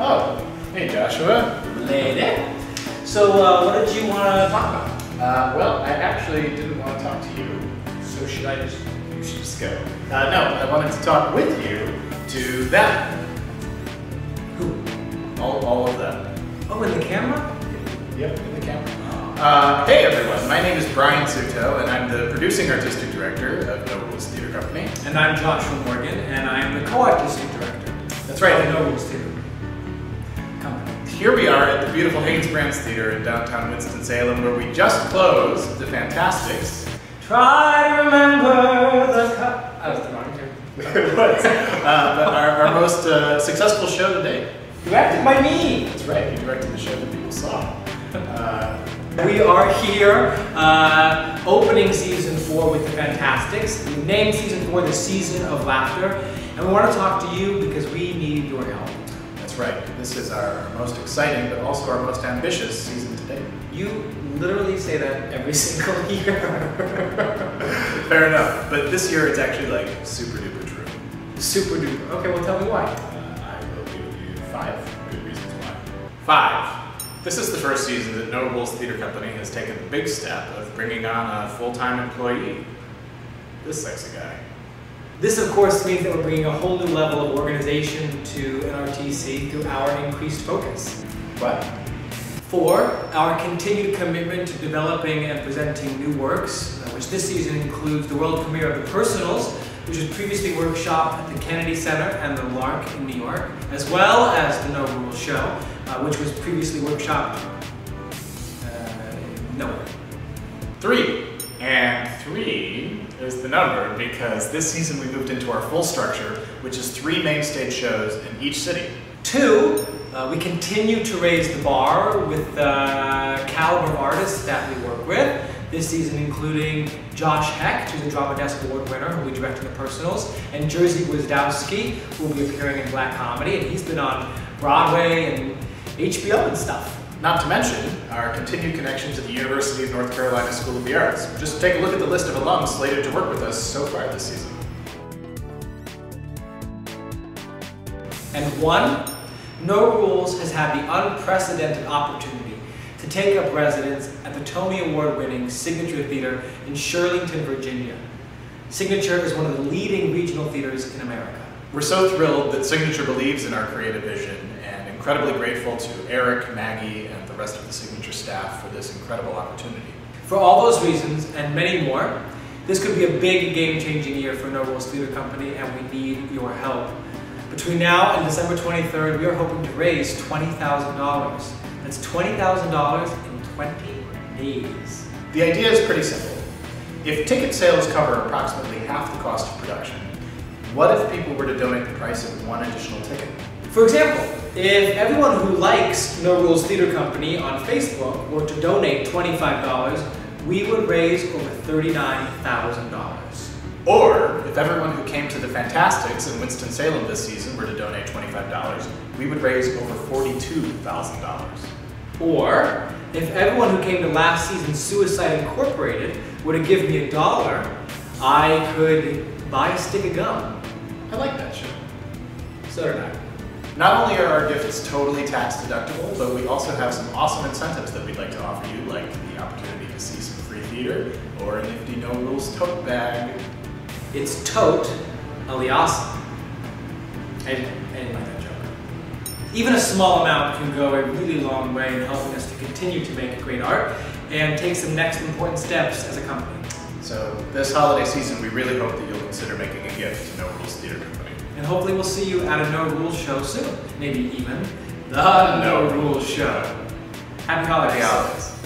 Oh, hey Joshua. Lady. So, uh, what did you want to talk about? Uh, well, I actually didn't want to talk to you, So, should I just. you should just go. Uh, no, I wanted to talk with you to them. Who? All, all of them. Oh, in the camera? Yep, in the camera. Uh, hey everyone, my name is Brian Sutow, and I'm the producing artistic director of No Rules Theater Company. And I'm Joshua Morgan, and I'm the co artistic director. That's right. Of No Rules Theater Company. Here we are at the beautiful Hanesbrands Theater in downtown Winston-Salem, where we just closed The Fantasticks. Try to remember the cup. I was the wrong it was uh, but our, our most uh, successful show to date. Directed by me. That's right, you directed the show that people saw. Uh, We are here, uh, opening season four with the Fantasticks. We named season four the season of laughter, and we want to talk to you because we need your help. Right, this is our, most exciting, but also our most ambitious season to date. You literally say that every single year. Fair enough, but this year it's actually like super duper true. Super duper. Okay, well, tell me why. Uh, I will give you five good reasons why. Five. This is the first season that No Rules Theater Company has taken the big step of bringing on a full-time employee. This sexy guy. This, of course, means that we're bringing a whole new level of organization to NRTC through our increased focus. What? Four, our continued commitment to developing and presenting new works, uh, which this season includes the world premiere of The Personals, which was previously workshopped at the Kennedy Center and the Lark in New York, as well as the No Rules Show, uh, which was previously workshopped uh, nowhere. Three. And three is the number because this season we moved into our full structure, which is three main stage shows in each city. Two, uh, we continue to raise the bar with the caliber of artists that we work with. This season, including Josh Hecht, who's a Drama Desk Award winner, who we directed the personals, and Jersey Wisdowski, who will be appearing in Black Comedy, and he's been on Broadway and HBO and stuff. Not to mention our continued connection to the University of North Carolina School of the Arts. Just take a look at the list of alums slated to work with us so far this season. And one, No Rules has had the unprecedented opportunity to take up residence at the Tony Award winning Signature Theater in Shirlington, Virginia. Signature is one of the leading regional theaters in America. We're so thrilled that Signature believes in our creative vision incredibly grateful to Eric, Maggie, and the rest of the Signature staff for this incredible opportunity. For all those reasons and many more, this could be a big game changing year for No Rules Theater Company, and we need your help. Between now and December 23rd, we are hoping to raise $20,000. That's $20,000 in 20 days. The idea is pretty simple. If ticket sales cover approximately half the cost of production, what if people were to donate the price of one additional ticket? For example, if everyone who likes No Rules Theater Company on Facebook were to donate $25, we would raise over $39,000. Or if everyone who came to the Fantasticks in Winston-Salem this season were to donate $25, we would raise over $42,000. Or if everyone who came to last season's Suicide Incorporated were to give me a dollar, I could buy a stick of gum. I like that show. So did I. Not only are our gifts totally tax deductible, but we also have some awesome incentives that we'd like to offer you, like the opportunity to see some free theater or a nifty no rules tote bag. It's tote alias. I didn't, I didn't like that joke. Even a small amount can go a really long way in helping us to continue to make great art and take some next important steps as a company. So this holiday season, we really hope that you'll consider making a gift to No Rules Theater Company. And hopefully we'll see you at a No Rules show soon. Maybe even the No Rules Show. Happy. Happy holidays.